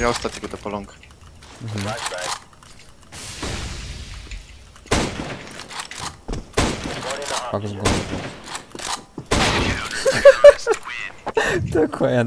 Ja ostatni będę po long. Fuck z głowy. Dokładnie.